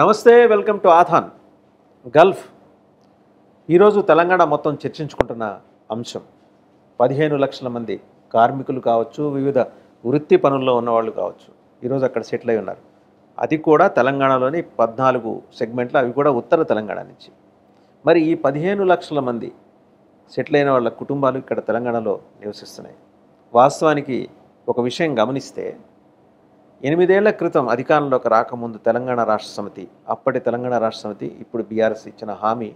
నమస్తే welcome to ఆథాన్ Gulf. ఈరోజు తెలంగాణ మొత్తం చర్చించుకుంటున్న అంశం పదిహేను లక్షల మంది కార్మికులు కావచ్చు వివిధ వృత్తి పనుల్లో ఉన్నవాళ్ళు కావచ్చు ఈరోజు అక్కడ సెటిల్ అయి ఉన్నారు. అది కూడా తెలంగాణలోని పద్నాలుగు సెగ్మెంట్లు అవి కూడా ఉత్తర తెలంగాణ నుంచి. మరి ఈ పదిహేను లక్షల మంది సెటిల్ అయిన వాళ్ళ కుటుంబాలు ఇక్కడ తెలంగాణలో నివసిస్తున్నాయి. వాస్తవానికి ఒక విషయం గమనిస్తే ఎనిమిదేళ్ళ క్రితం అధికారంలోకి రాకముందు తెలంగాణ రాష్ట్ర సమితి అప్పటి తెలంగాణ రాష్ట్ర సమితి ఇప్పుడు బీఆర్ఎస్ ఇచ్చిన హామీ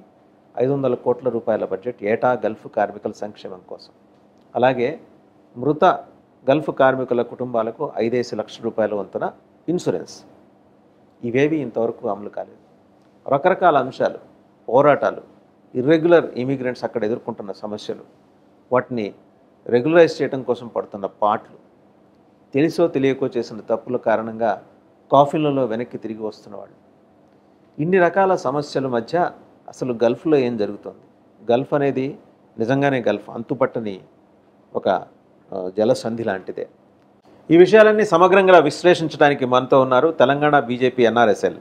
ఐదు వందల కోట్ల రూపాయల బడ్జెట్ ఏటా గల్ఫ్ కార్మికుల సంక్షేమం కోసం. అలాగే మృత గల్ఫ్ కార్మికుల కుటుంబాలకు ఐదేసి లక్షల రూపాయల వంతున ఇన్సూరెన్స్. ఇవేవి ఇంతవరకు అమలు కాలేదు. రకరకాల అంశాలు పోరాటాలు ఇర్రెగ్యులర్ ఇమిగ్రెంట్స్ అక్కడ ఎదుర్కొంటున్న సమస్యలు వాటిని రెగ్యులరైజ్ చేయడం కోసం పడుతున్న పాటలు తెలిసో తెలియకో చేసిన తప్పుల కారణంగా కాఫీలలో వెనక్కి తిరిగి వస్తున్నవాళ్ళు. ఇన్ని రకాల సమస్యల మధ్య అసలు గల్ఫ్లో ఏం జరుగుతుంది? గల్ఫ్ అనేది నిజంగానే గల్ఫ్ అంతుపట్టని ఒక జలసంధి లాంటిదే. ఈ విషయాలన్నీ సమగ్రంగా విశ్లేషించడానికి మనతో ఉన్నారు Telangana BJP NRSL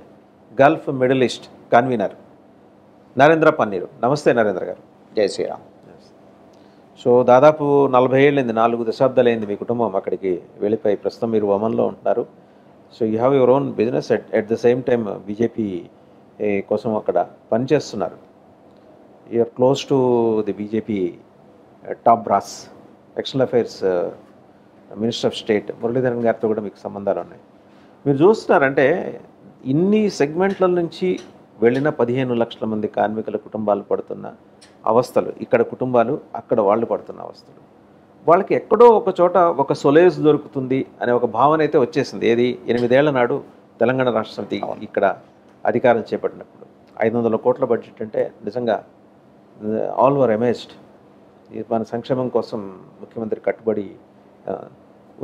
Gulf Middle East convener Narendra Panneeru. నమస్తే నరేంద్ర గారు. జై శ్రీరామ్. సో దాదాపు నలభై ఏళ్ళైంది నాలుగు దశాబ్దాలైంది మీ కుటుంబం అక్కడికి వెళ్ళిపోయి. ప్రస్తుతం మీరు ఒమన్లో ఉంటున్నారు so you have your own business at at the same time BJP కోసం అక్కడ పనిచేస్తున్నారు you're close to the BJP top brass. External affairs minister of state Muralidharan గారితో కూడా మీకు సంబంధాలు ఉన్నాయి. మీరు చూస్తున్నారంటే ఇన్ని సెగ్మెంట్ల నుంచి వెళ్ళిన పదిహేను లక్షల మంది కార్మికుల కుటుంబాలు పడుతున్న అవస్థలు. ఇక్కడ కుటుంబాలు అక్కడ వాళ్ళు పడుతున్న అవస్థలు. వాళ్ళకి ఎక్కడో ఒక చోట ఒక సొలేజ్ దొరుకుతుంది అనే ఒక భావన అయితే వచ్చేసింది. ఏది? ఎనిమిదేళ్ళ నాడు తెలంగాణ రాష్ట్ర సమితి ఇక్కడ అధికారం చేపట్టినప్పుడు. ఐదు వందల కోట్ల బడ్జెట్ అంటే నిజంగా ఆల్ వర్ అమేజ్డ్. మన సంక్షేమం కోసం ముఖ్యమంత్రి కట్టుబడి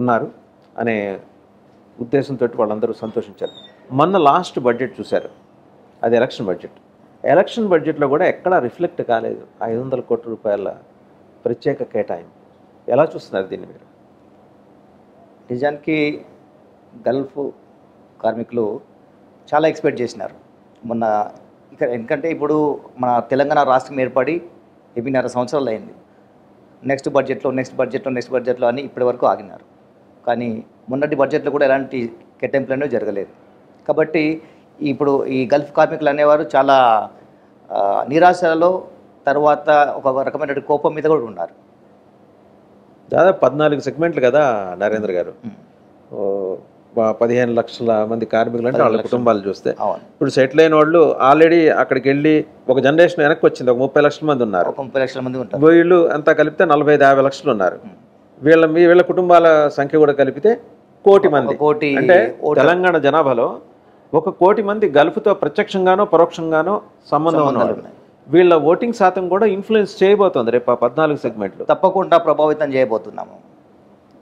ఉన్నారు అనే ఉద్దేశంతో వాళ్ళందరూ సంతోషించారు. మొన్న లాస్ట్ బడ్జెట్ చూశారు. అది ఎలక్షన్ బడ్జెట్. ఎలక్షన్ బడ్జెట్లో కూడా ఎక్కడా రిఫ్లెక్ట్ కాలేదు. ఐదు వందల కోట్ల రూపాయల ప్రత్యేక కేటాయింపు. ఎలా చూస్తున్నారు దీన్ని మీరు? నిజానికి గల్ఫ్ కార్మికులు చాలా ఎక్స్పెక్ట్ చేసినారు. మొన్న ఇక్కడ ఎందుకంటే ఇప్పుడు మన తెలంగాణ రాష్ట్రం ఏర్పడి ఎనిమిదిన్నర సంవత్సరాలు అయింది. నెక్స్ట్ బడ్జెట్లో నెక్స్ట్ బడ్జెట్లో నెక్స్ట్ బడ్జెట్లో అని ఇప్పటి వరకు ఆగినారు. కానీ మొన్నటి బడ్జెట్లో కూడా ఎలాంటి కేటాయింపులు అనేవి జరగలేదు. కాబట్టి ఇప్పుడు ఈ గల్ఫ్ కార్మికులు అనేవారు చాలా నిరాశలో తర్వాత ఒక రకమైన కోపం మీద కూడా ఉన్నారు. దాదాపు పద్నాలుగు సెగ్మెంట్లు కదా నరేంద్ర గారు. పదిహేను లక్షల మంది కార్మికులు అంటే వాళ్ళ కుటుంబాలు చూస్తే. ఇప్పుడు సెటిల్ అయిన వాళ్ళు ఆల్రెడీ అక్కడికి వెళ్ళి ఒక జనరేషన్ వెనక్కి వచ్చింది ఒక ముప్పై లక్షల మంది ఉన్నారు. ముప్పై లక్షల మంది ఉంటారు. వీళ్ళు అంతా కలిపితే నలభై ఐదు యాభై లక్షలు ఉన్నారు. వీళ్ళ మీ వీళ్ళ కుటుంబాల సంఖ్య కూడా కలిపితే కోటి మంది. కోటి అంటే తెలంగాణ జనాభాలో ఒక కోటి మంది గల్ఫ్తో ప్రత్యక్షంగానో పరోక్షంగానో సంబంధం ఉన్నవారు వీళ్ళ ఓటింగ్ శాతం కూడా ఇన్ఫ్లుయెన్స్ చేయబోతోంది రేపు ఆ పద్నాలుగు సెగ్మెంట్లు తప్పకుండా ప్రభావితం చేయబోతున్నాము.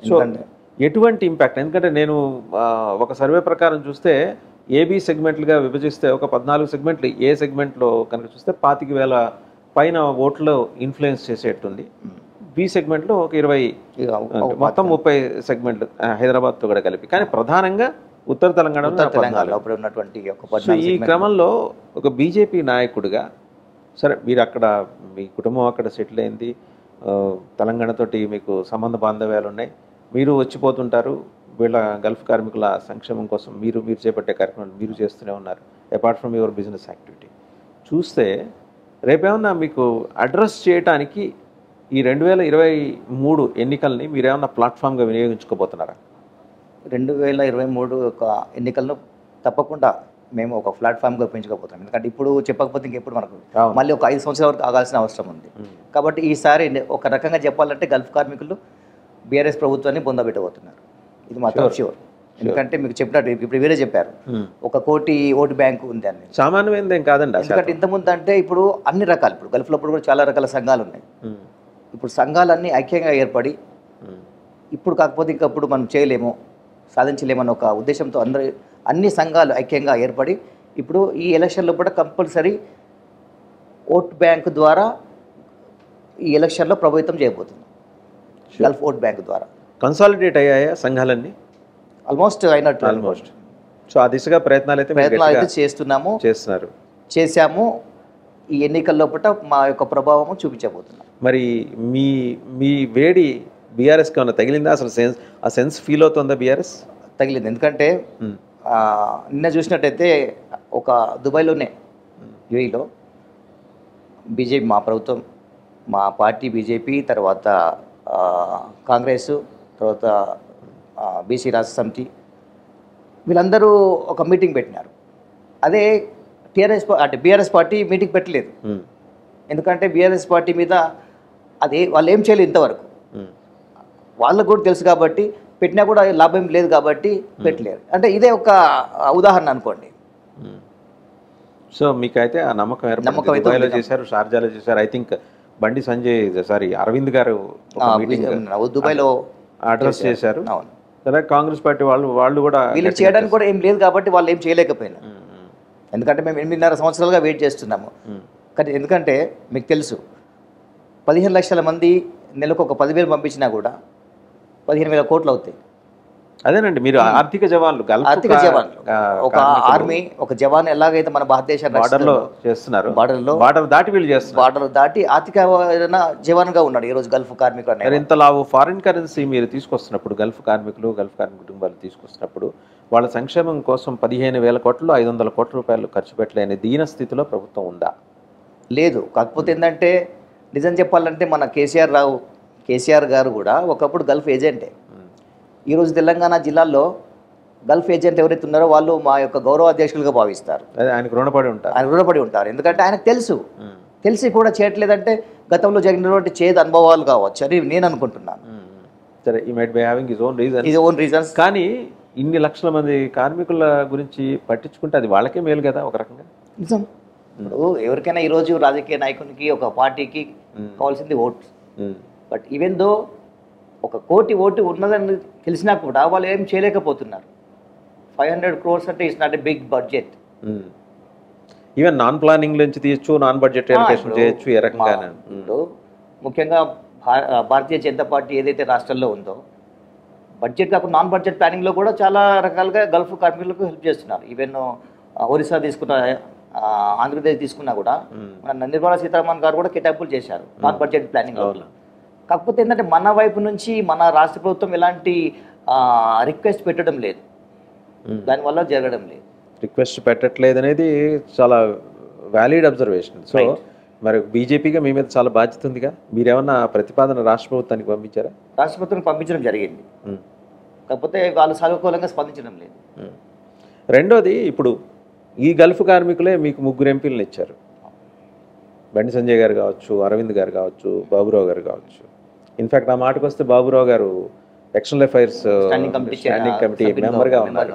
సో ఎటువంటి ఇంపాక్ట్ ఎందుకంటే నేను ఒక సర్వే ప్రకారం చూస్తే ఏబీ సెగ్మెంట్లుగా విభజిస్తే ఒక పద్నాలుగు సెగ్మెంట్లు ఏ సెగ్మెంట్లో కనుక చూస్తే పాతిక వేల పైన ఓట్లు ఇన్ఫ్లుయెన్స్ చేసేటుంది బి సెగ్మెంట్లో ఒక ఇరవై మొత్తం ముప్పై సెగ్మెంట్లు హైదరాబాద్తో కూడా కలిపి. కానీ ప్రధానంగా ఉత్తర తెలంగాణ ఉత్తర తెలంగాణలో ఉన్నటువంటి ఒక ఈ క్రమంలో ఒక బీజేపీ నాయకుడిగా సరే మీరు అక్కడ మీ కుటుంబం అక్కడ సెటిల్ అయింది తెలంగాణతోటి మీకు సంబంధ బాంధవ్యాలు ఉన్నాయి మీరు వచ్చిపోతుంటారు వీళ్ళ గల్ఫ్ కార్మికుల సంక్షేమం కోసం మీరు మీరు చేపట్టే కార్యక్రమాలు మీరు చేస్తూనే ఉన్నారు apart from your business activity చూస్తే రేపేమన్నా మీకు అడ్రస్ చేయడానికి ఈ రెండు వేల ఇరవై మూడు ఎన్నికల్ని మీరేమన్నా ప్లాట్ఫామ్గా వినియోగించుకోబోతున్నారా? రెండు వేల ఇరవై మూడు ఒక ఎన్నికలను తప్పకుండా మేము ఒక ప్లాట్ఫామ్గా పెంచుకోబోతున్నాం ఎందుకంటే ఇప్పుడు చెప్పకపోతే ఇంకెప్పుడు మనకు. మళ్ళీ ఒక ఐదు సంవత్సరాల వరకు ఆగాల్సిన అవసరం ఉంది. కాబట్టి ఈసారి ఒక రకంగా చెప్పాలంటే గల్ఫ్ కార్మికులు బీఆర్ఎస్ ప్రభుత్వాన్ని పొందబెట్టబోతున్నారు ఇది మాత్రం ష్యూర్ ఎందుకంటే మీకు చెప్పినట్టు ఇప్పుడు వేరే చెప్పారు. ఒక కోటి ఓటు బ్యాంకు ఉంది అని. సామాన్యమైనది ఏం కాదండి ఎందుకంటే ఇంతకుముందు అంటే ఇప్పుడు అన్ని రకాలు ఇప్పుడు గల్ఫ్లో కూడా చాలా రకాల సంఘాలు ఉన్నాయి. ఇప్పుడు సంఘాలన్నీ ఐక్యంగా ఏర్పడి. ఇప్పుడు కాకపోతే ఇంకప్పుడు మనం చేయలేము. సాధించలేమన్న ఒక ఉద్దేశంతో అందరూ అన్ని సంఘాలు ఐక్యంగా ఏర్పడి ఇప్పుడు ఈ ఎలక్షన్లో కూడా కంపల్సరీ ఓట్ బ్యాంక్ ద్వారా ఈ ఎలక్షన్లో ప్రభావితం చేయబోతున్నాం గల్ఫ్ ఓట్ బ్యాంక్ ద్వారా. కన్సాలిడేట్ అయ్యాయా సంఘాలన్నీ? ఆల్మోస్ట్ అయినట్టు. ఆల్మోస్ట్ సో ఆ దిశగా ప్రయత్నాలు అయితే ప్రయత్నాలు అయితే చేస్తున్నాము. చేస్తున్నారు. చేశాము. ఈ ఎన్నికల లోపల మా యొక్క ప్రభావము చూపించబోతున్నాం. మరి మీ మీ వేడి బీఆర్ఎస్కి ఏమైనా తగిలిందా? అసలు సెన్స్ ఆ సెన్స్ ఫీల్ అవుతుందా బీఆర్ఎస్ తగిలింది. ఎందుకంటే నిన్న చూసినట్టయితే ఒక దుబాయ్లోనే యూఈలో బీజేపీ మా ప్రభుత్వం మా పార్టీ బీజేపీ తర్వాత కాంగ్రెస్ తర్వాత బీసీ రాష్ట్ర సమితి వీళ్ళందరూ ఒక మీటింగ్ పెట్టినారు. అదే టీఆర్ఎస్ అంటే బీఆర్ఎస్ పార్టీ మీటింగ్ పెట్టలేదు. ఎందుకంటే బీఆర్ఎస్ పార్టీ మీద అది వాళ్ళు ఏం చేయలేదు ఇంతవరకు. వాళ్ళకు కూడా తెలుసు కాబట్టి పెట్టినా కూడా లాభం లేదు కాబట్టి పెట్టలేరు. అంటే ఇదే ఒక ఉదాహరణ అనుకోండి. సో మీకైతే ఆ నమ్మకం నమ్మకం దుబాయ్లో. చేశారు షార్జాలో చేశారు. I think Bandi Sanjay sorry Arvind గారు దుబాయ్లో అడ్రస్ చేశారు. అవును. అలాగే కాంగ్రెస్ పార్టీ వాళ్ళు వాళ్ళు కూడా వీళ్ళకి చేయడానికి కూడా ఏం లేదు కాబట్టి వాళ్ళు ఏం ఉమ్, ఎందుకంటే మేము ఎనిమిదిన్నర సంవత్సరాలుగా వెయిట్ చేస్తున్నాము. కానీ ఎందుకంటే మీకు తెలుసు పదిహేను లక్షల మంది నెలకు ఒక పదివేలు పంపించినా కూడా పదిహేను వేల కోట్లు అవుతాయి. అదేనండి మీరు ఆర్థిక జవాన్లు గల్ఫ్ ఆర్థిక జవాన్లు. ఒక ఆర్మీ ఒక జవాన్ ఎలాగైతే మన భారతదేశ బార్డర్లో చేస్తున్నారు. బార్డర్లో బార్డర్ దాటి వీళ్ళు చేస్తున్నారు. బార్డర్ దాటి ఆర్థిక జవాన్గా ఉన్నాడు ఈరోజు గల్ఫ్ కార్మికుడు మరి అనే ఇంత లావు ఫారిన్ కరెన్సీ మీరు తీసుకొస్తున్నప్పుడు గల్ఫ్ కార్మికులు గల్ఫ్ కార్మిక కుటుంబాలు తీసుకొస్తున్నప్పుడు వాళ్ళ సంక్షేమం కోసం పదిహేను వేల కోట్లు ఐదు వందల కోట్ల రూపాయలు ఖర్చు పెట్టలేని దీన స్థితిలో ప్రభుత్వం ఉందా? లేదు. కాకపోతే ఏంటంటే నిజం చెప్పాలంటే మన కేసీఆర్ రావు కేసీఆర్ గారు కూడా ఒకప్పుడు గల్ఫ్ ఏజెంటే. ఈరోజు తెలంగాణ జిల్లాలో గల్ఫ్ ఏజెంట్ ఎవరైతే ఉన్నారో వాళ్ళు మా యొక్క గౌరవ అధ్యక్షులుగా భావిస్తారు. ఆయనకు రుణపడి ఉంటారు. ఆయన రుణపడి ఉంటారు. ఎందుకంటే ఆయనకు తెలుసు. తెలిసి కూడా చేయట్లేదంటే గతంలో జరిగినటువంటి చేదు అనుభవాలు కావచ్చు అని నేను అనుకుంటున్నాను. సరే ఈ might be having his own reason own reasons కానీ ఇన్ని లక్షల మంది కార్మికుల గురించి పట్టించుకుంటే అది వాళ్ళకే మేలు కదా ఒక రకంగా? నిజం. ఇప్పుడు ఎవరికైనా ఈరోజు రాజకీయ నాయకునికి ఒక పార్టీకి కావాల్సింది vote. Um, but even though ఒక కోటి ఓటు ఉన్నదని తెలిసినా కూడా వాళ్ళు ఏం చేయలేకపోతున్నారు. ఫైవ్ హండ్రెడ్ క్రోర్స్ అంటే it's not a big budget. Even non planning నుంచి తీయచ్చు నాన్ బడ్జెట్ చేయొచ్చు ఏ ఇప్పుడు ముఖ్యంగా భారతీయ జనతా పార్టీ ఏదైతే రాష్ట్రాల్లో ఉందో బడ్జెట్ కాకుండా నాన్ బడ్జెట్ ప్లానింగ్లో కూడా చాలా రకాలుగా గల్ఫ్ కార్మికులకు హెల్ప్ చేస్తున్నారు. ఈవెన్ ఒరిస్సా తీసుకున్న ఆంధ్రప్రదేశ్ తీసుకున్నా కూడా మన నిర్మలా సీతారామన్ గారు కూడా కేటాయింపులు చేశారు. Non budget planning. కాకపోతే ఏంటంటే మన వైపు నుంచి మన రాష్ట్ర ప్రభుత్వం ఎలాంటి రిక్వెస్ట్ పెట్టడం లేదు. దానివల్ల జరగడం లేదు. రిక్వెస్ట్ పెట్టట్లేదు అనేది చాలా వ్యాలిడ్ అబ్జర్వేషన్ సో మరి బీజేపీగా మీ మీద చాలా బాధ్యత ఉందిగా? మీరేమన్నా ప్రతిపాదన రాష్ట్ర ప్రభుత్వానికి పంపించారా? రాష్ట్ర ప్రభుత్వం పంపించడం జరిగింది. కాకపోతే వాళ్ళు సానుకూలంగా స్పందించడం లేదు. రెండోది ఇప్పుడు ఈ గల్ఫ్ కార్మికులే మీకు ముగ్గురు ఎంపీలను ఇచ్చారు. బండి సంజయ్ గారు కావచ్చు అరవింద్ గారు కావచ్చు బాబురావు గారు కావచ్చు. ఇన్ఫాక్ట్ ఆ మాటకు వస్తే బాబురావు గారు ఎక్స్టర్నల్ అఫైర్స్ స్టాండింగ్ కమిటీ మెంబర్గా ఉన్నారు.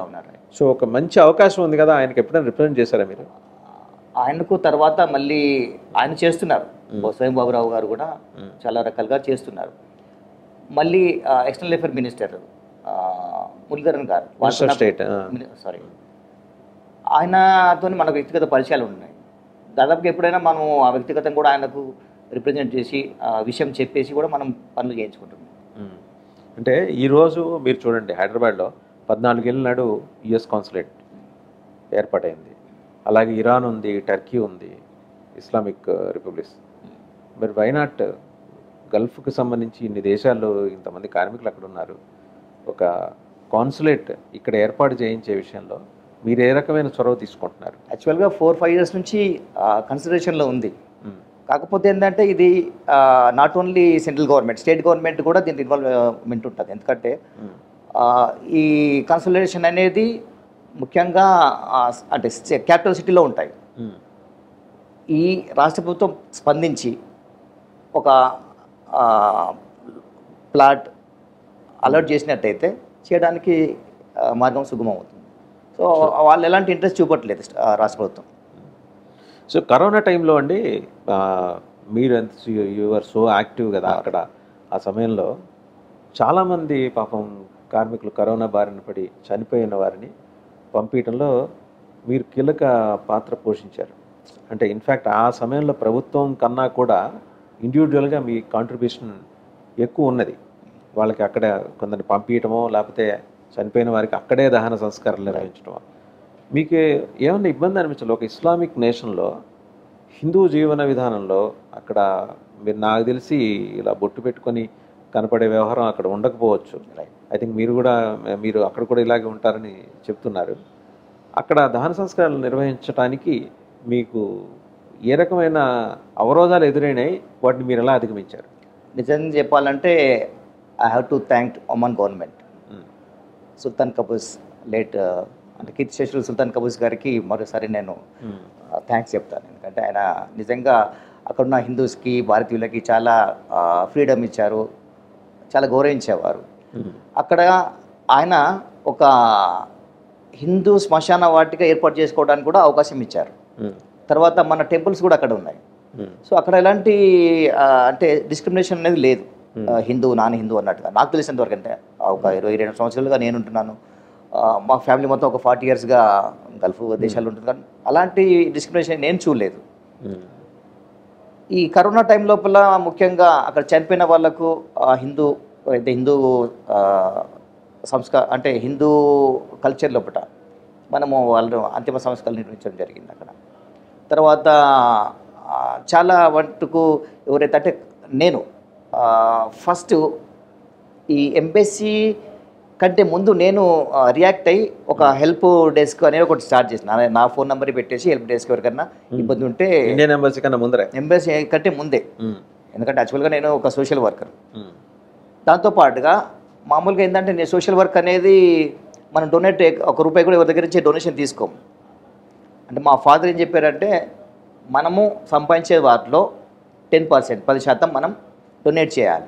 సో ఒక మంచి అవకాశం ఉంది కదా ఆయనకి ఎప్పుడైనా రిప్రజెంట్ చేశారా మీరు? ఆయనకు తర్వాత మళ్ళీ ఆయన చేస్తున్నారు. స్వయం బాబురావు గారు కూడా మ్మ్. చాలా రకాలుగా చేస్తున్నారు. మళ్ళీ ఎక్స్టర్నల్ అఫేర్ మినిస్టర్ మురళీధరన్ గారు స్టేట్ సారీ ఆయనతో మనకు వ్యక్తిగత పరిచయాలు ఉన్నాయి. దాదాపుగా ఎప్పుడైనా మనం ఆ వ్యక్తిగతం కూడా ఆయనకు రిప్రజెంట్ చేసి ఆ విషయం చెప్పేసి కూడా మనం పనులు చేయించుకుంటున్నాం. అంటే ఈరోజు మీరు చూడండి హైదరాబాద్లో పద్నాలుగేళ్ళ నాడు యుఎస్ కాన్సులేట్ ఏర్పాటైంది. అలాగే ఇరాన్ ఉంది టర్కీ ఉంది ఇస్లామిక్ రిపబ్లిక్స్. మరి వైనాట్ గల్ఫ్కి సంబంధించి ఇన్ని దేశాల్లో ఇంతమంది కార్మికులు అక్కడ ఉన్నారు. ఒక కాన్సులేట్ ఇక్కడ ఏర్పాటు చేయించే విషయంలో మీరు ఏ రకమైన చొరవ తీసుకుంటున్నారు? యాక్చువల్గా ఫోర్ ఫైవ్ ఇయర్స్ నుంచి కన్సిడరేషన్లో ఉంది. కాకపోతే ఏంటంటే ఇది not only central government state government కూడా దీంట్లో ఇన్వాల్వ్మెంట్ ఉంటుంది. ఎందుకంటే ఈ కన్సల్టేషన్ అనేది ముఖ్యంగా అంటే క్యాపిటల్ సిటీలో ఉంటాయి. ఈ రాష్ట్ర ప్రభుత్వం స్పందించి ఒక ప్లాట్ అలర్ట్ చేసినట్టయితే చేయడానికి మార్గం సుగమం అవుతుంది. సో వాళ్ళు ఎలాంటి ఇంట్రెస్ట్ చూపట్లేదు రాష్ట్ర ప్రభుత్వం. సో కరోనా టైంలో అండి మీరు ఎంత యూఆర్ సో యాక్టివ్ కదా అక్కడ ఆ సమయంలో. చాలామంది పాపం కార్మికులు కరోనా బారిన పడి చనిపోయిన వారిని పంపించడంలో మీరు కీలక పాత్ర పోషించారు. అంటే ఇన్ఫ్యాక్ట్ ఆ సమయంలో ప్రభుత్వం కన్నా కూడా ఇండివిజువల్గా మీ కాంట్రిబ్యూషన్ ఎక్కువ ఉన్నది. వాళ్ళకి అక్కడ కొందరిని పంపించడమో లేకపోతే చనిపోయిన వారికి అక్కడే దహన సంస్కారాలు నిర్వహించడమో మీకు ఏమన్నా ఇబ్బంది అనిపించలేదు ఒక ఇస్లామిక్ నేషన్లో హిందూ జీవన విధానంలో అక్కడ మీరు నాకు తెలిసి ఇలా బొట్టు పెట్టుకొని కనపడే వ్యవహారం అక్కడ ఉండకపోవచ్చు. ఐ థింక్ మీరు కూడా మీరు అక్కడ కూడా ఇలాగే ఉంటారని చెప్తున్నారు. అక్కడ దహన సంస్కారాలు నిర్వహించడానికి మీకు ఏ రకమైన అవరోధాలు ఎదురైనాయి? వాటిని మీరు ఎలా అధిగమించారు? నిజంగా చెప్పాలంటే I have to thank Oman government. Sultan Qaboos late అంటే కీర్తి శేషులు సుల్తాన్ కబూస్ గారికి మరోసారి నేను. థ్యాంక్స్ చెప్తాను. ఎందుకంటే ఆయన నిజంగా అక్కడున్న హిందూస్కి భారతీయులకి చాలా ఫ్రీడమ్ ఇచ్చారు. చాలా గౌరవించేవారు. మ్మ్. అక్కడ ఆయన ఒక హిందూ శ్మశాన వాటిక ఏర్పాటు చేసుకోవడానికి కూడా అవకాశం ఇచ్చారు. మ్మ్. తర్వాత మన టెంపుల్స్ కూడా అక్కడ ఉన్నాయి. సో అక్కడ ఎలాంటి అంటే డిస్క్రిమినేషన్ అనేది లేదు. హిందూ నాన్ హిందూ అన్నట్టుగా. నాకు తెలిసినంత వరకు అంటే ఒక ఇరవై రెండు సంవత్సరాలుగా నేను ఉంటున్నాను. మా ఫ్యామిలీ మొత్తం ఒక ఫార్టీ ఇయర్స్గా గల్ఫ్ దేశాలు ఉంటుంది కానీ అలాంటి డిస్క్రిమినేషన్ నేను చూడలేదు. ఈ కరోనా టైం లోపల ముఖ్యంగా అక్కడ చనిపోయిన వాళ్ళకు హిందూ అయితే హిందూ సంస్కార అంటే హిందూ కల్చర్ లోపల మనము వాళ్ళు అంతిమ సంస్కారాలు నిర్మించడం జరిగింది అక్కడ. తర్వాత చాలా మటుకు ఎవరైతే అంటే నేను ఫస్ట్ ఈ ఎంబెస్సీ కంటే ముందు నేను రియాక్ట్ అయ్యి ఒక హెల్ప్ డెస్క్ అనేది ఒకటి స్టార్ట్ చేసిన. నా- ఫోన్ నెంబర్ పెట్టేసి హెల్ప్ డెస్క్ ఎవరికైనా ఇబ్బంది ఉంటే ఇండియన్ ఎంబసీ కన్నా ముందరే? ఎంబెసీ కంటే ముందే. మ్మ్. ఎందుకంటే యాక్చువల్గా నేను ఒక సోషల్ వర్కర్ మ్మ్. దాంతోపాటుగా మామూలుగా ఏంటంటే నేను సోషల్ వర్క్ అనేది మనం డొనేట్ ఒక రూపాయి కూడా ఎవరి దగ్గర నుంచి డొనేషన్ తీసుకోము. అంటే మా ఫాదర్ ఏం చెప్పారంటే మనము సంపాదించే వాటిలో టెన్ పర్సెంట్ పది శాతం మనం డొనేట్ చేయాలి.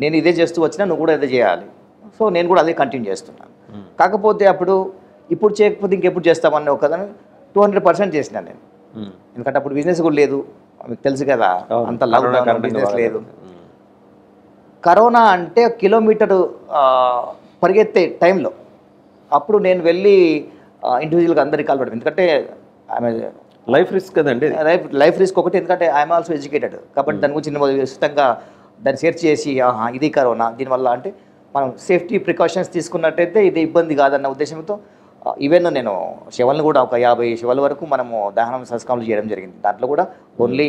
నేను ఇదే చేస్తూ వచ్చినా నువ్వు కూడా ఇదే చేయాలి. సో నేను కూడా అదే కంటిన్యూ చేస్తున్నాను మ్మ్. కాకపోతే అప్పుడు ఇప్పుడు చేయకపోతే ఇంకెప్పుడు చేస్తామని ఒక టూ హండ్రెడ్ పర్సెంట్ చేసినాను నేను మ్మ్. ఎందుకంటే అప్పుడు బిజినెస్ కూడా లేదు మీకు తెలుసు కదా. అంత లాక్డౌన్ బిజినెస్ లేదు మ్మ్. కరోనా అంటే కిలోమీటరు పరిగెత్తే టైంలో అప్పుడు నేను వెళ్ళి ఇండివిజువల్గా అందరికీ కాల్ పడతాను ఎందుకంటే ఆమె లైఫ్ రిస్క్ కదండి. లైఫ్ లైఫ్ రిస్క్ ఒకటి ఎందుకంటే ఐఎమ్ ఆల్సో ఎడ్యుకేటెడ్ కాబట్టి దాని గురించి నేను విస్తృతంగా దాన్ని సెర్చ్ చేసి ఆహా ఇది కరోనా దీనివల్ల అంటే మనం సేఫ్టీ ప్రికాషన్స్ తీసుకున్నట్టయితే ఇది ఇబ్బంది కాదన్న ఉద్దేశంతో ఈవెన్ నేను శివల్ని కూడా ఒక యాభై శివల వరకు మనము దహనం సంస్కారాలు చేయడం జరిగింది. దాంట్లో కూడా ఓన్లీ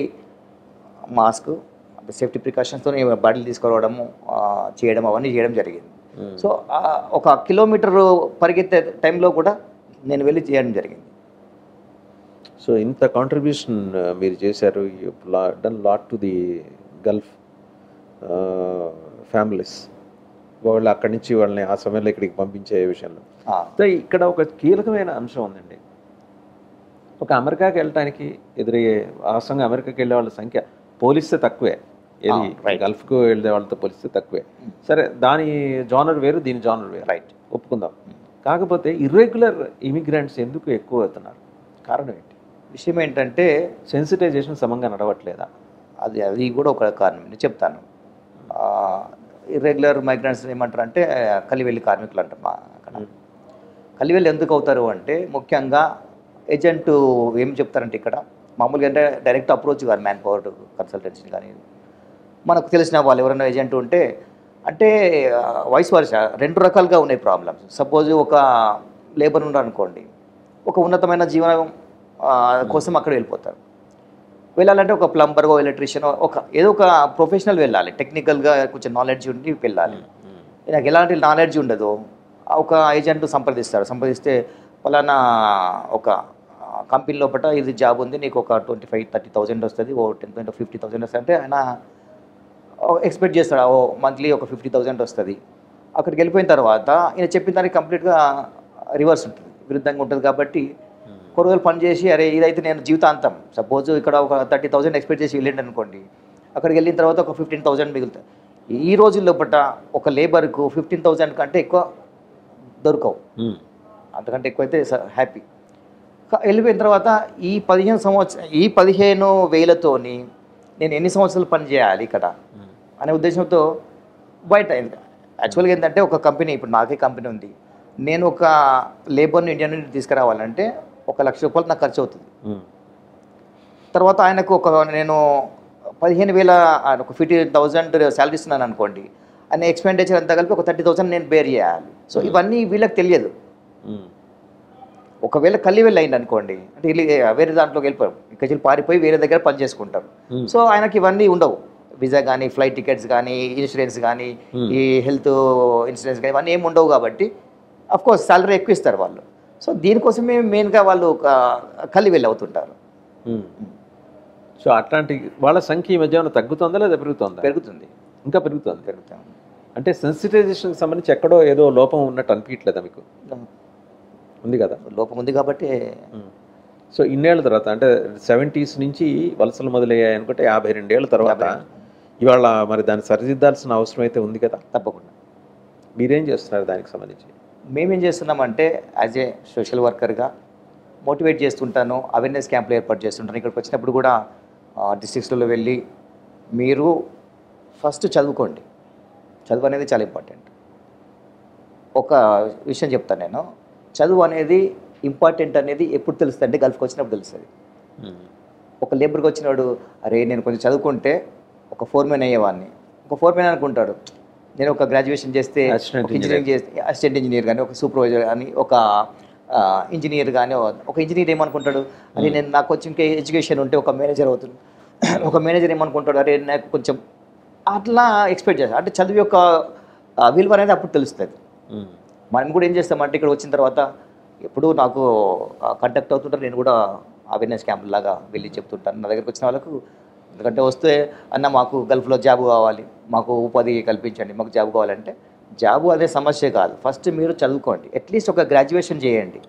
మాస్క్ అంటే సేఫ్టీ ప్రికాషన్స్తో బాటిల్ తీసుకురావడము చేయడం అవన్నీ చేయడం జరిగింది. సో ఒక కిలోమీటర్ పరిగెత్తే టైంలో కూడా నేను వెళ్ళి చేయడం జరిగింది. సో ఇంత కాంట్రిబ్యూషన్ మీరు చేశారు. Done lot to the Gulf families. వాళ్ళు అక్కడి నుంచి వాళ్ళని ఆ సమయంలో ఇక్కడికి పంపించే విషయంలో. అయితే ఇక్కడ ఒక కీలకమైన అంశం ఉందండి. ఒక అమెరికాకి వెళ్ళటానికి ఎదురయ్యే వాస్తవంగా అమెరికాకి వెళ్ళే వాళ్ళ సంఖ్య పోలిస్తే తక్కువే. ఏది. గల్ఫ్కు వెళ్ళే వాళ్ళతో పోలిస్తే తక్కువే. సరే దాని జానర్ వేరు దీని జానర్ వేరు. రైట్ ఒప్పుకుందాం. కాకపోతే ఇర్రెగ్యులర్ ఇమిగ్రెంట్స్ ఎందుకు ఎక్కువ అవుతున్నారు కారణం ఏంటి? విషయం ఏంటంటే సెన్సిటైజేషన్ సమంగా నడవట్లేదా? అది అది కూడా ఒక కారణం నేను చెప్తాను. ఇర్రెగ్యులర్ మైగ్రెంట్స్ ఏమంటారు అంటే కలివెల్లి కార్మికులు అంటారు మా అక్కడ. కలివెల్లి ఎందుకు అవుతారు అంటే ముఖ్యంగా ఏజెంట్ ఏం చెప్తారంటే ఇక్కడ మామూలుగా అంటే డైరెక్ట్ అప్రోచ్ కాదు మ్యాన్ పవర్ కన్సల్టెన్సీ కానీ. మనకు తెలిసిన వాళ్ళు ఎవరైనా ఏజెంట్ ఉంటే అంటే వయసు వరుస రెండు రకాలుగా ఉన్నాయి ప్రాబ్లమ్స్ సపోజ్ ఒక లేబర్ ఉన్నారు అనుకోండి ఒక ఉన్నతమైన జీవనం కోసం అక్కడ వెళ్ళిపోతారు. వెళ్ళాలంటే ఒక ప్లంబర్ ఎలక్ట్రీషియన్ ఒక ఏదో ఒక ప్రొఫెషనల్ వెళ్ళాలి. టెక్నికల్గా కొంచెం నాలెడ్జ్ ఉండి వెళ్ళాలి. నాకు ఎలాంటి నాలెడ్జ్ ఉండదు. ఒక ఏజెంట్ సంప్రదిస్తాడు సంప్రదిస్తే ఫలానా ఒక కంపెనీ లోపల ఇది జాబ్ ఉంది నీకు ఒక ట్వంటీ ఫైవ్ థర్టీ థౌజండ్ వస్తుంది ఓ టెన్ ట్వంటీ ఫిఫ్టీ థౌజండ్ వస్తుంది అంటే ఆయన ఎక్స్పెక్ట్ చేస్తాడు. ఓ మంత్లీ ఒక ఫిఫ్టీ థౌజండ్ వస్తుంది. అక్కడికి వెళ్ళిపోయిన తర్వాత ఈయన చెప్పిన దానికి కంప్లీట్గా రివర్స్ ఉంటుంది. విరుద్ధంగా ఉంటుంది కాబట్టి కొన్ని రోజులు పని చేసి అరే ఇదైతే నేను జీవితాంతం. సపోజ్ ఇక్కడ ఒక థర్టీ థౌజండ్ ఎక్స్పెక్ట్ చేసి వెళ్ళండి అనుకోండి. అక్కడికి వెళ్ళిన తర్వాత ఒక ఫిఫ్టీన్ థౌజండ్ మిగులుతాయి ఈ రోజుల్లో పట్ట ఒక లేబర్కు ఫిఫ్టీన్ థౌజండ్ కంటే ఎక్కువ దొరకవు. అంతకంటే ఎక్కువైతే హ్యాపీ. వెళ్ళిపోయిన తర్వాత ఈ పదిహేను సంవత్సరం ఈ పదిహేను వేలతోని నేను ఎన్ని సంవత్సరాలు పని చేయాలి ఇక్కడ? అనే ఉద్దేశంతో బయట యాక్చువల్గా ఏంటంటే ఒక కంపెనీ ఇప్పుడు నాకే కంపెనీ ఉంది. నేను ఒక లేబర్ని ఇండియా నుండి తీసుకురావాలంటే ఒక లక్ష రూపాయలు నాకు ఖర్చు అవుతుంది. తర్వాత ఆయనకు ఒక నేను పదిహేను వేల ఒక ఫిఫ్టీ థౌజండ్ శాలరీ ఇస్తున్నాను అనుకోండి. ఆయన ఎక్స్పెండిచర్ అంతా కలిపి ఒక థర్టీ థౌసండ్ నేను బేర్ చేయాలి. సో ఇవన్నీ వీళ్ళకి తెలియదు. ఒకవేళ కల్లి వెళ్ళి అయింది అనుకోండి అంటే వెళ్ళి వేరే దాంట్లోకి వెళ్ళిపోయారు ఇక్కడ పారిపోయి వేరే దగ్గర పని చేసుకుంటారు. సో ఆయనకి ఇవన్నీ ఉండవు. వీసా కానీ ఫ్లైట్ టికెట్స్ కానీ ఇన్సూరెన్స్ కానీ. ఈ హెల్త్ ఇన్సూరెన్స్ కానీ ఇవన్నీ ఏమి ఉండవు కాబట్టి అఫ్ కోర్స్ సాలరీ ఎక్కువ ఇస్తారు వాళ్ళు. సో దీనికోసమే మెయిన్గా వాళ్ళు ఒక కల్లి వెళ్ళి అవుతుంటారు. సో అట్లాంటి వాళ్ళ సంఖ్య ఈ మధ్య ఏమైనా తగ్గుతుందా లేదా పెరుగుతుందా? పెరుగుతుంది. ఇంకా పెరుగుతుంది. పెరుగుతుంది. అంటే సెన్సిటైజేషన్కి సంబంధించి ఎక్కడో ఏదో లోపం ఉన్నట్టు అనిపించలేదా మీకు? ఉంది కదా? లోపం ఉంది కాబట్టి. సో ఇన్నేళ్ళ తర్వాత అంటే సెవెంటీస్ నుంచి వలసలు మొదలయ్యాయి అనుకుంటే యాభై రెండేళ్ళ తర్వాత ఇవాళ మరి దాన్ని సరిదిద్దాల్సిన అవసరం అయితే ఉంది కదా? తప్పకుండా. మీరేం చేస్తున్నారు దానికి సంబంధించి? మేమేం చేస్తున్నామంటే యాజ్ ఏ సోషల్ వర్కర్గా మోటివేట్ చేస్తుంటాను అవేర్నెస్ క్యాంపులు ఏర్పాటు చేస్తుంటాను. ఇక్కడికి వచ్చినప్పుడు కూడా డిస్ట్రిక్ట్స్లో వెళ్ళి మీరు ఫస్ట్ చదువుకోండి. చదువు అనేది చాలా ఇంపార్టెంట్ ఒక విషయం చెప్తాను నేను. చదువు అనేది ఇంపార్టెంట్ అనేది ఎప్పుడు తెలుస్తుంది అంటే గల్ఫ్కి వచ్చినప్పుడు తెలుస్తుంది. ఉమ్. ఒక లేబర్కి వచ్చినాడు అరే నేను కొంచెం చదువుకుంటే ఒక ఫోర్మెన్ అయ్యేవాడిని ఒక ఫోర్మెన్ అనుకుంటాడు నేను ఒక గ్రాడ్యుయేషన్ చేస్తే ఇంజనీరింగ్ చేస్తే అసిస్టెంట్ ఇంజనీర్ కానీ ఒక సూపర్వైజర్ కానీ ఒక ఇంజనీర్ కానీ ఒక ఇంజనీర్ ఏమనుకుంటాడు? అరే నేను నాకు కొంచెం ఇంకా ఎడ్యుకేషన్ ఉంటే ఒక మేనేజర్ అవుతుంది ఒక మేనేజర్ ఏమనుకుంటాడు? అరే నాకు కొంచెం అట్లా ఎక్స్పెక్ట్ చేస్తాడు అంటే చదువు యొక్క విలువ అనేది అప్పుడు తెలుస్తుంది. ఉమ్. మనం కూడా ఏం చేస్తామంటే ఇక్కడ వచ్చిన తర్వాత ఎప్పుడు నాకు కంటాక్ట్ అవుతుంటారు. నేను కూడా అవేర్నెస్ క్యాంప్ లాగా వెళ్ళి చెప్తుంటాను. నా దగ్గరికి వచ్చిన వాళ్ళకు ఎందుకంటే వస్తే అన్న మాకు గల్ఫ్లో జాబ్ కావాలి మాకు ఉపాధి కల్పించండి మాకు జాబ్ కావాలంటే జాబు అనే సమస్య కాదు. ఫస్ట్ మీరు చదువుకోండి. అట్లీస్ట్ ఒక గ్రాడ్యుయేషన్ చేయండి.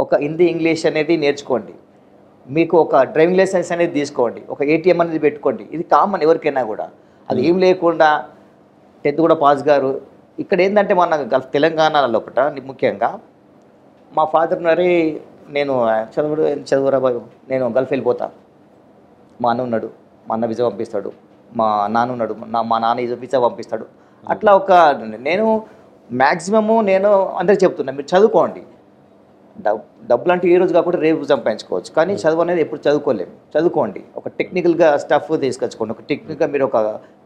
ఒక హిందీ ఇంగ్లీష్ అనేది నేర్చుకోండి. మీకు ఒక డ్రైవింగ్ లైసెన్స్ అనేది తీసుకోండి. ఒక ఏటీఎం అనేది పెట్టుకోండి. ఇది కామన్ ఎవరికైనా కూడా. అది ఏం లేకుండా టెన్త్ కూడా పాస్ గారు. ఇక్కడ ఏంటంటే మన గల్ఫ్ తెలంగాణ లోపల ముఖ్యంగా మా ఫాదర్ అరే నేను చదువుడు చదువురా బాబు? నేను గల్ఫ్ వెళ్ళిపోతా. మా అన్న ఉన్నాడు. మా అన్న వీసా పంపిస్తాడు. మా నాన్న ఉన్నాడు. నా మా నాన్న వీసా పంపిస్తాడు. అట్లా ఒక నేను మ్యాక్సిమము నేను అందరికి చెప్తున్నా మీరు చదువుకోండి. డబ్ డబ్బులు అంటే ఏ రోజు కాకుండా రేపు సంపాదించుకోవచ్చు కానీ చదువు అనేది ఎప్పుడు చదువుకోలేము. చదువుకోండి. ఒక టెక్నికల్గా స్టఫ్ తీసుకొచ్చుకోండి. ఒక టెక్నికల్గా మీరు ఒక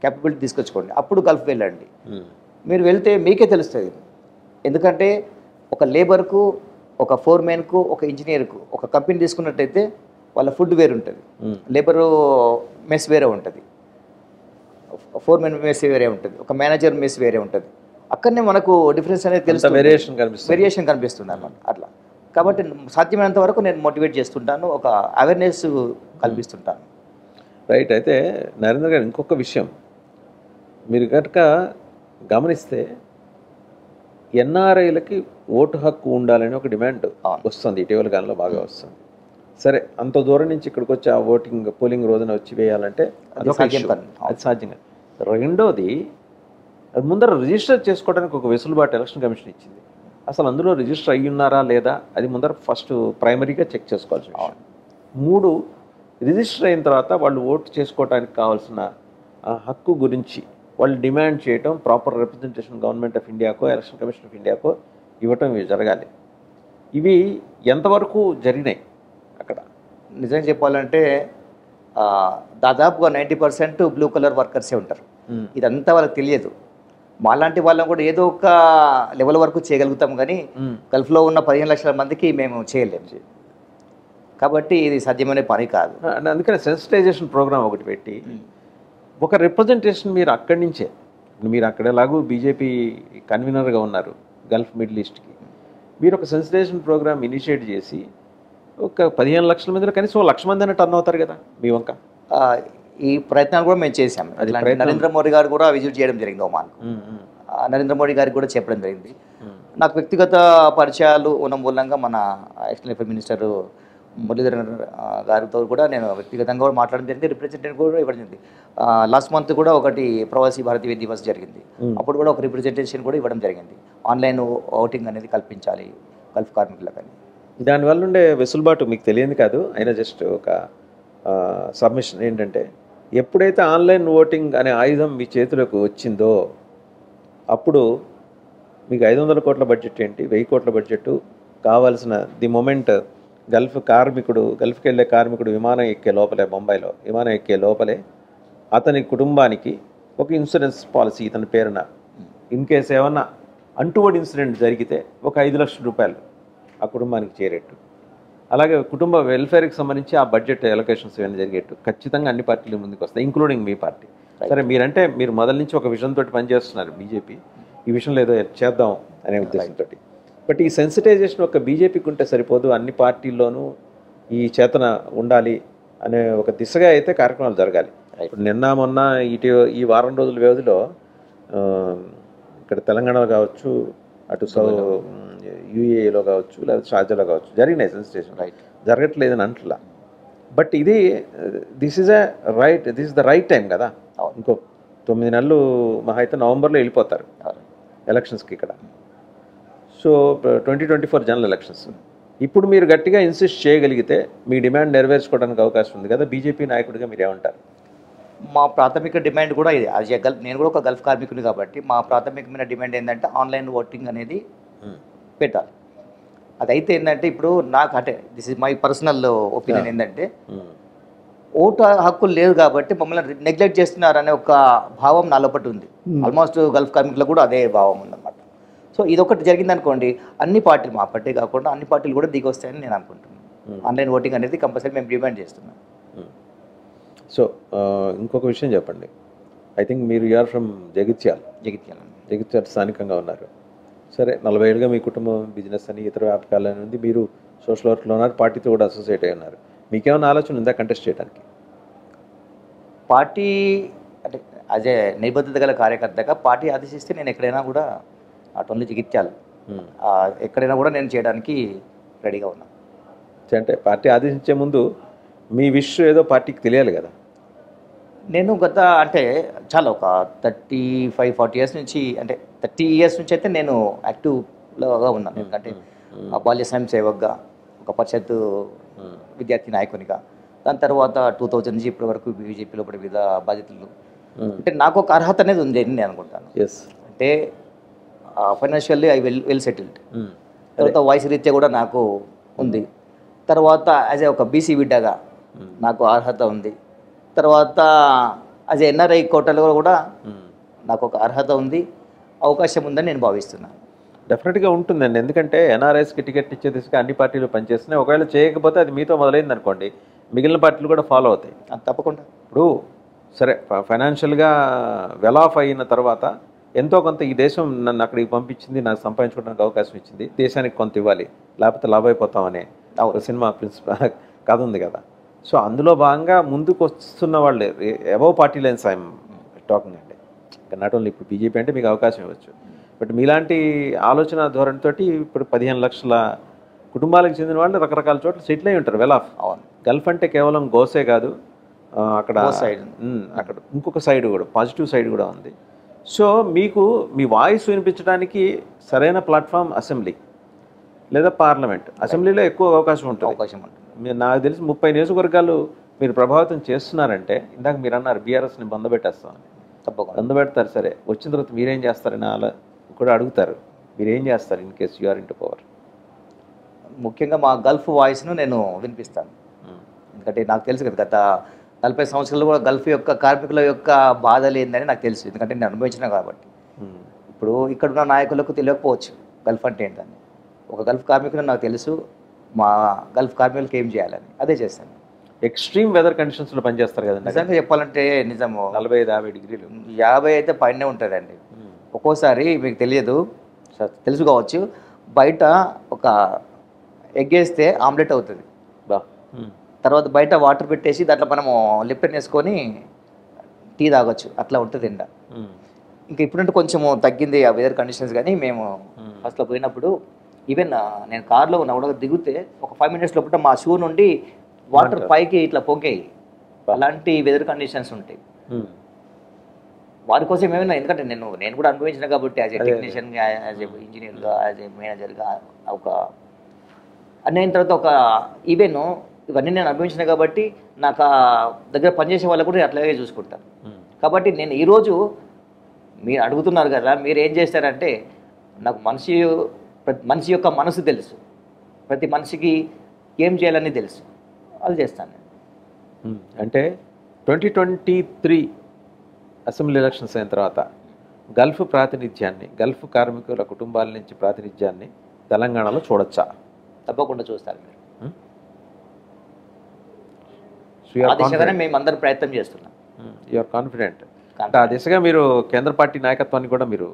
క్యాపబిలిటీ తీసుకొచ్చుకోండి. అప్పుడు గల్ఫ్ వెళ్ళండి. ఉమ్. మీరు వెళ్తే మీకే తెలుస్తుంది. ఎందుకంటే ఒక లేబర్కు ఒక ఫోర్మెన్కు ఒక ఇంజనీర్కు ఒక కంపెనీ తీసుకున్నట్టయితే వాళ్ళ ఫుడ్ వేరు ఉంటుంది. లేబరు మెస్ వేరే ఉంటుంది. ఫోర్మెన్ మెస్ వేరే ఉంటుంది. ఒక మేనేజర్ మెస్ వేరే ఉంటుంది. అక్కడనే మనకు డిఫరెన్స్ అనేది తెలుస్తుంది. వేరియేషన్ కనిపిస్తుంది. వేరియేషన్ కనిపిస్తుంది అన్నమాట అట్లా. కాబట్టి సాధ్యమైనంత వరకు నేను మోటివేట్ చేస్తుంటాను. ఒక అవేర్నెస్ కల్పిస్తుంటాను. రైట్. అయితే నరేంద్ర గారు ఇంకొక విషయం. మీరు కనుక గమనిస్తే ఎన్ఆర్ఐలకి ఓటు హక్కు ఉండాలని ఒక డిమాండ్. వస్తుంది. ఇటీవల కాలంలో బాగా వస్తుంది. సరే అంత దూరం నుంచి ఇక్కడికి వచ్చి ఆ ఓటింగ్ పోలింగ్ రోజున వచ్చి వేయాలంటే అది సాధ్యం. అది సాధ్యం కాదు. రెండోది అది ముందర రిజిస్టర్ చేసుకోవడానికి ఒక వెసులుబాటు ఎలక్షన్ కమిషన్ ఇచ్చింది. అసలు అందులో రిజిస్టర్ అయ్యి ఉన్నారా లేదా అది ముందర ఫస్ట్ ప్రైమరీగా చెక్ చేసుకోవాల్సిన విషయం. మూడు రిజిస్టర్ అయిన తర్వాత వాళ్ళు ఓటు చేసుకోవడానికి కావాల్సిన హక్కు గురించి వాళ్ళు డిమాండ్ చేయటం ప్రాపర్ రిప్రజెంటేషన్ గవర్నమెంట్ ఆఫ్ ఇండియాకో ఎలక్షన్ కమిషన్ ఆఫ్ ఇండియాకో ఇవ్వటం ఇవి జరగాలి. ఇవి ఎంతవరకు జరిగినాయి? అక్కడ. నిజంగా చెప్పాలంటే దాదాపుగా నైంటీ పర్సెంట్ బ్లూ కలర్ వర్కర్సే ఉంటారు. ఇదంతా వాళ్ళకి తెలియదు. మాలాంటి వాళ్ళం కూడా ఏదో ఒక లెవెల్ వరకు చేయగలుగుతాం కానీ. గల్ఫ్లో ఉన్న పదిహేను లక్షల మందికి మేము చేయలేము కాబట్టి ఇది సాధ్యమైన పని కాదు. అందుకని సెన్సిటైజేషన్ ప్రోగ్రామ్ ఒకటి పెట్టి ఒక రిప్రజెంటేషన్ మీరు అక్కడి నుంచే. మీరు అక్కడ ఎలాగూ బీజేపీ కన్వీనర్గా ఉన్నారు గల్ఫ్ మిడిల్ ఈస్ట్కి. మీరు ఒక సెన్సిటైజేషన్ ప్రోగ్రామ్ ఇనిషియేట్ చేసి ఒక పదిహేను లక్షల మందిలో కనీసం ఒక లక్ష మంది అన్నట్టు టర్న్ అవుతారు కదా మీ వంక. ఈ ప్రయత్నాలు కూడా మేము ప్రయత్నం. నరేంద్ర మోడీ గారు కూడా విజిట్ చేయడం జరిగింది ఆ, నరేంద్ర మోడీ గారికి కూడా చెప్పడం జరిగింది. నాకు వ్యక్తిగత పరిచయాలు ఉన్న మూలంగా మన ఎక్స్టర్నల్ అఫేర్ మినిస్టర్ మురళీధరన్ ఆ, గారితో కూడా నేను వ్యక్తిగతంగా కూడా మాట్లాడడం జరిగింది. రిప్రజెంటేటివ్ కూడా ఇవ్వడం జరిగింది. లాస్ట్ మంత్ కూడా ఒకటి ప్రవాసీ భారతీయ దివస్ జరిగింది. అప్పుడు కూడా ఒక రిప్రజెంటేషన్ కూడా ఇవ్వడం జరిగింది. ఆన్లైన్ ఓటింగ్ అనేది కల్పించాలి గల్ఫ్ కార్మికులకని దానివల్ల ఉండే వెసులుబాటు మీకు తెలియదు కాదు. అయినా జస్ట్ ఒక సబ్మిషన్ ఏంటంటే ఎప్పుడైతే ఆన్లైన్ ఓటింగ్ అనే ఆయుధం మీ చేతులకు వచ్చిందో అప్పుడు మీకు ఐదు వందల కోట్ల బడ్జెట్ ఏంటి? వెయ్యి కోట్ల బడ్జెట్ కావాల్సిన ది మొమెంట్ గల్ఫ్ కార్మికుడు గల్ఫ్కి వెళ్ళే కార్మికుడు విమానం ఎక్కే లోపలే బొంబాయిలో విమానం ఎక్కే లోపలే అతని కుటుంబానికి ఒక ఇన్సూరెన్స్ పాలసీ ఇతని పేరున. ఇన్ కేస్ ఏమన్నా అంటువడి ఇన్సిడెంట్ జరిగితే ఒక ఐదు లక్షల రూపాయలు. ఆ కుటుంబానికి చేరేట్టు. అలాగే కుటుంబ వెల్ఫేర్కి సంబంధించి ఆ బడ్జెట్ ఎలొకేషన్స్ ఇవన్నీ జరిగేట్టు. ఖచ్చితంగా అన్ని పార్టీలు ముందుకు వస్తాయి ఇంక్లూడింగ్ మీ పార్టీ. సరే మీరంటే మీరు మొదల నుంచి ఒక తోటి పనిచేస్తున్నారు బీజేపీ. ఈ విషయంలో ఏదో చేద్దాం అనే ఉద్దేశంతో బట్ ఈ సెన్సిటైజేషన్ ఒక బీజేపీకి ఉంటే సరిపోదు అన్ని పార్టీల్లోనూ ఈ చేతన ఉండాలి అనే ఒక దిశగా అయితే కార్యక్రమాలు జరగాలి. ఇప్పుడు నిన్న మొన్న ఇటు ఈ వారం రోజుల వ్యవధిలో ఇక్కడ తెలంగాణలో కావచ్చు అటు సౌ యూఏలో కావచ్చు లేదా షార్జాలో కావచ్చు జరిగినాయి సెన్సిటేషన్ రైట్ జరగట్లేదని అంటలా బట్ ఇది this is a right this is the right time కదా. ఇంకో తొమ్మిది నెలలు మహా అయితే నవంబర్లో వెళ్ళిపోతారు. ఎలక్షన్స్కి ఇక్కడ. So twenty twenty four general elections ఇప్పుడు మీరు గట్టిగా ఇన్సిస్ట్ చేయగలిగితే మీ డిమాండ్ నెరవేర్చుకోవడానికి అవకాశం ఉంది కదా. బీజేపీ నాయకుడిగా మీరు ఏమంటారు? మా ప్రాథమిక డిమాండ్ కూడా ఇది. గల్ఫ్ నేను కూడా ఒక గల్ఫ్ కార్మికుని కాబట్టి మా ప్రాథమికమైన డిమాండ్ ఏంటంటే ఆన్లైన్ ఓటింగ్ అనేది పెట్టాలి. అదైతే ఏంటంటే ఇప్పుడు నాకు అంటే this is my personal opinion ఏంటంటే ఓటు హక్కు లేదు కాబట్టి మమ్మల్ని నెగ్లెక్ట్ చేస్తున్నారనే ఒక భావం నా లోపల ఉంది. ఆల్మోస్ట్ గల్ఫ్ కార్మికులకు కూడా అదే భావం ఉందన్నమాట. సో ఇదొకటి జరిగింది అనుకోండి అన్ని పార్టీలు మా పార్టీ కాకుండా అన్ని పార్టీలు కూడా దిగి వస్తాయని నేను అనుకుంటున్నాను. ఆన్లైన్ ఓటింగ్ అనేది కంపల్సరీ మేము డిమాండ్ చేస్తున్నాం. సో ఇంకొక విషయం చెప్పండి. ఐ థింక్ మీరు యూఆర్ ఫ్రమ్ జగిత్యాల్ జగిత్యాల జగిత్యాల స్థానికంగా ఉన్నారు. సరే నలభై ఏళ్ళుగా మీ కుటుంబం బిజినెస్ అని ఇతర వ్యాపకాలు అని ఉంది. మీరు సోషల్ వర్క్లో ఉన్నారు పార్టీతో కూడా అసోసియేట్ అయి ఉన్నారు. మీకేమైనా ఆలోచన ఉందా కంటెస్ట్ చేయడానికి? పార్టీ అంటే ఏ నిబద్ధత గల కార్యకర్తగా పార్టీ ఆదేశిస్తే నేను ఎక్కడైనా కూడా అటు ఓన్లీ జగిత్యాలు. Hmm. ఎక్కడైనా కూడా నేను చేయడానికి రెడీగా ఉన్నా. అంటే పార్టీ ఆదేశించే ముందు మీ విష్ ఏదో పార్టీకి తెలియాలి కదా. నేను గత అంటే చాలా ఒక థర్టీ ఫైవ్ ఫార్టీ ఇయర్స్ నుంచి అంటే థర్టీ ఇయర్స్ నుంచి అయితే నేను యాక్టివ్గా ఉన్నాను. ఎందుకంటే ఆ బాల్య స్వయం సేవక్గా ఒక పరిషత్ విద్యార్థి నాయకునిగా. దాని తర్వాత టూ థౌజండ్ నుంచి ఇప్పటి వరకు బీజేపీలో పడి వివిధ బాధ్యతలు. అంటే నాకు ఒక అర్హత అనేది ఉంది అని నేను అనుకుంటాను. ఎస్ అంటే financially I well well settled. తర్వాత వయసు రీత్యా కూడా నాకు ఉంది. తర్వాత యాజ్ ఏ ఒక బీసీ బిడ్డగా నాకు అర్హత ఉంది. తర్వాత యాజ్ ఏ ఎన్ఆర్ఐ కోటలో కూడా నాకు ఒక అర్హత ఉంది అవకాశం ఉందని నేను భావిస్తున్నాను డెఫినెట్గా ఉంటుందండి. ఎందుకంటే ఎన్ఆర్ఎస్కి టికెట్ ఇచ్చే దిశగా అన్ని పార్టీలు పనిచేస్తున్నాయి. ఒకవేళ చేయకపోతే అది మీతో మొదలైంది అనుకోండి మిగిలిన పార్టీలు కూడా ఫాలో అవుతాయి. తప్పకుండా. ఇప్పుడు సరే ఫైనాన్షియల్గా వెల్ ఆఫ్ అయిన తర్వాత ఎంతో కొంత ఈ దేశం నన్ను అక్కడికి పంపించింది నాకు సంపాదించుకోవడానికి అవకాశం ఇచ్చింది. దేశానికి కొంత ఇవ్వాలి లేకపోతే లాభ అయిపోతామనే ఒక సినిమా ప్రిన్సిపల్ కథ ఉంది కదా. సో అందులో భాగంగా ముందుకు వస్తున్న వాళ్ళే. Above party lines I'm talking అండి నాట్ ఓన్లీ ఇప్పుడు బీజేపీ అంటే మీకు అవకాశం ఇవ్వచ్చు. బట్ మీలాంటి ఆలోచన ధోరణితోటి ఇప్పుడు పదిహేను లక్షల కుటుంబాలకు చెందిన వాళ్ళు రకరకాల చోట్ల సెటిల్ అయి ఉంటారు. వెల్ ఆఫ్ గల్ఫ్ అంటే కేవలం గోసే కాదు. అక్కడ. ఉమ్, అక్కడ ఇంకొక సైడ్ కూడా పాజిటివ్ సైడ్ కూడా ఉంది. సో మీకు మీ వాయిస్ వినిపించడానికి సరైన ప్లాట్ఫామ్ అసెంబ్లీ లేదా పార్లమెంట్ అసెంబ్లీలో ఎక్కువ అవకాశం ఉంటుంది. అవకాశం ఉంటుంది. మీరు నాకు తెలిసి ముప్పై నియోజకవర్గాలు మీరు ప్రభావితం చేస్తున్నారంటే ఇందాక మీరు అన్నారు బీఆర్ఎస్ని బందపెట్టేస్తామని తప్పకుండా. బందపెడతారు సరే. వచ్చిన తర్వాత మీరేం చేస్తారని అలా కూడా అడుగుతారు. మీరేం చేస్తారు in case you're into power? ముఖ్యంగా మా గల్ఫ్ వాయిస్ను నేను వినిపిస్తాను. ఎందుకంటే నాకు తెలుసు కదా గత నలభై సంవత్సరాలు కూడా గల్ఫ్ యొక్క కార్మికుల యొక్క బాధలు ఏందని నాకు తెలుసు. ఎందుకంటే నేను అనుభవించిన కాబట్టి. ఇప్పుడు ఇక్కడున్న నాయకులకు తెలియకపోవచ్చు గల్ఫ్ అంటే ఏంటని. ఒక గల్ఫ్ కార్మికులు నాకు తెలుసు. మా గల్ఫ్ కార్మికులకు ఏం చేయాలని. అదే చేస్తాను. ఎక్స్ట్రీమ్ వెదర్ కండిషన్స్లో పనిచేస్తారు కదండి నిజంగా చెప్పాలంటే నిజము. నలభై ఐదు యాభై డిగ్రీలు. యాభై అయితే పైనే ఉంటుందండి. ఒక్కోసారి మీకు తెలియదు స- తెలుసు కావచ్చు బయట ఒక ఎగ్ వేస్తే ఆమ్లెట్ అవుతుంది. బా. తర్వాత బయట వాటర్ పెట్టేసి దాంట్లో మనము లిప్టన్ వేసుకొని టీ తాగొచ్చు. అట్లా ఉంటుంది ఎండ. ఇంకా ఇప్పుడంటే కొంచెము తగ్గింది ఆ వెదర్ కండిషన్స్ కానీ మేము ఫస్ట్లో పోయినప్పుడు ఈవెన్ నేను కార్లో ఉన్నా కూడా దిగితే ఒక ఫైవ్ మినిట్స్ లోపల మా షూ నుండి వాటర్ పైకి ఇట్లా పొంగాయి. అలాంటి వెదర్ కండిషన్స్ ఉంటాయి. వారి కోసం ఏమైనా ఎందుకంటే నేను నేను కూడా అనుభవించిన కాబట్టి యాజ్ ఏ టెక్నీషియన్గా యాజ్ ఏ ఇంజనీర్గా యాజ్ ఏ మేనేజర్గా ఒక అన్ని అయిన తర్వాత ఒక ఈవెన్ ఇవన్నీ నేను అనుభవించిన కాబట్టి నాకు ఆ దగ్గర పనిచేసే వాళ్ళు కూడా అట్లాగే చూసుకుంటాను కాబట్టి నేను ఈరోజు మీరు అడుగుతున్నారు కదా మీరు ఏం చేస్తారంటే నాకు మనిషి మనిషి యొక్క మనసు తెలుసు. ప్రతి మనిషికి ఏం చేయాలని తెలుసు. అది చేస్తాను. నేను అంటే twenty twenty three assembly elections అయిన తర్వాత గల్ఫ్ ప్రాతినిధ్యాన్ని గల్ఫ్ కార్మికుల కుటుంబాల నుంచి ప్రాతినిధ్యాన్ని తెలంగాణలో చూడొచ్చా? తప్పకుండా చూస్తారు మీరు. ఆ దిశగానే మేము అందరం ప్రయత్నం చేస్తున్నాం. యు ఆర్ కాన్ఫిడెంట్ అంటే ఆ దిశగా మీరు కేంద్ర పార్టీ నాయకత్వాన్ని కూడా మీరు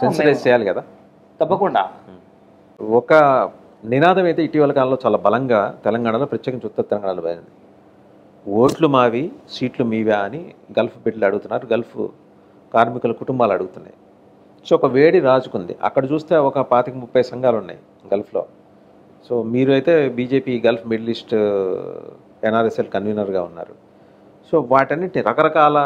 సెన్సిటైజ్ చేయాలి కదా? తప్పకుండా. ఒక నినాదం అయితే ఇటీవల కాలంలో చాలా బలంగా తెలంగాణలో ప్రత్యేకించి ఉత్తర తెలంగాణలో పోయింది. ఓట్లు మావి సీట్లు మీవా అని గల్ఫ్ బిడ్డలు అడుగుతున్నారు. గల్ఫ్ కార్మికుల కుటుంబాలు అడుగుతున్నాయి. సో ఒక వేడి రాజుకుంది. అక్కడ చూస్తే ఒక పాతిక ముప్పై సంఘాలు ఉన్నాయి గల్ఫ్లో. సో మీరు అయితే BJP Gulf Middle East NRSL కన్వీనర్గా ఉన్నారు. సో వాటన్నిటి రకరకాల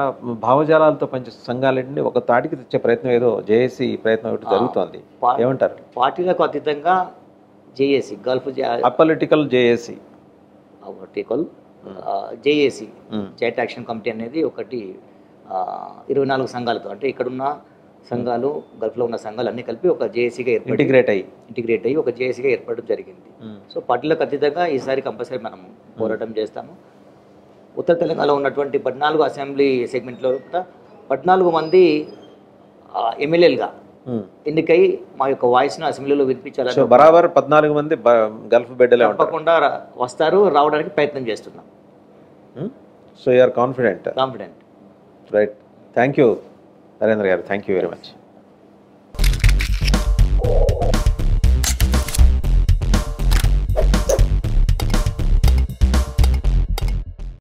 భావజాలాలతో పనిచేసే సంఘాలన్నింటినీ ఒక తాటికి తెచ్చే ప్రయత్నం ఏదో జేఏసీ ప్రయత్నం ఒకటి జరుగుతోంది. ఏమంటారు? పార్టీలకు అతీతంగా JAC Gulf apolitical JAC. Vertical JAC joint action committee అనేది ఒకటి ఇరవై నాలుగు సంఘాలతో అంటే ఇక్కడున్న సంఘాలు గల్ఫ్లో ఉన్న సంఘాలు అన్నీ కలిపి ఒక జేఏసీగా ఏర్పడి ఇంటిగ్రేట్ అయ్యి. ఇంటిగ్రేట్ అయ్యి ఒక జేఏసీగా ఏర్పడడం జరిగింది. సో పార్టీలకు అతీతంగా ఈసారి కంపల్సరీ మనం పోరాటం చేస్తాము. ఉత్తర తెలంగాణలో ఉన్నటువంటి పద్నాలుగు అసెంబ్లీ సెగ్మెంట్లో పద్నాలుగు మంది ఎమ్మెల్యేలుగా ఎన్నికై మా యొక్క వాయిస్ను అసెంబ్లీలో సో వినిపించాలని బరాబర్ పద్నాలుగు మంది గల్ఫ్ బిడ్డలే తప్పకుండా వస్తారు రావడానికి ప్రయత్నం చేస్తున్నాం. So you're confident? Confident. Right. Thank you Narendra గారు థ్యాంక్ యూ వెరీ మచ్.